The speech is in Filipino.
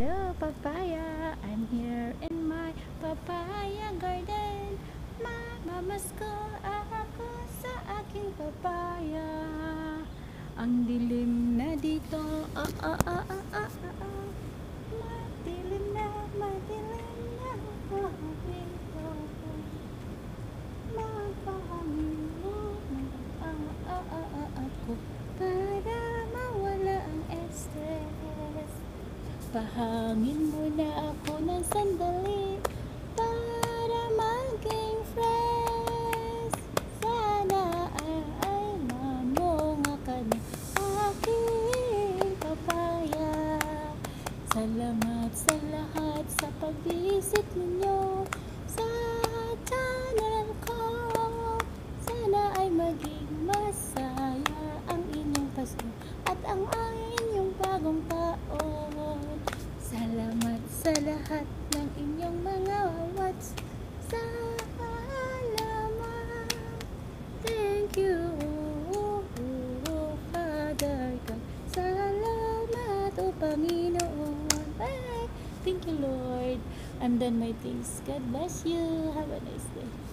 Hello, papaya. I'm here in my papaya garden. Mamamas ko ako sa aking papaya. Ang dilim na dito. Ah, ah, ah, ah, ah. Pahangin mo na ako ng sandali para maging fresh. Sana ay, ay mamunga ka na aking papaya. Salamat sa lahat sa pag-visit ninyo sa channel ko. Sana ay maging masaya ang inyong Pasko at ang inyong bagong taon. Salamat sa lahat ng inyong mga watch. Salamat. Thank you, Father God. Salamat, O Panginoon. Bye. Thank you, Lord. I'm done my things. God bless you. Have a nice day.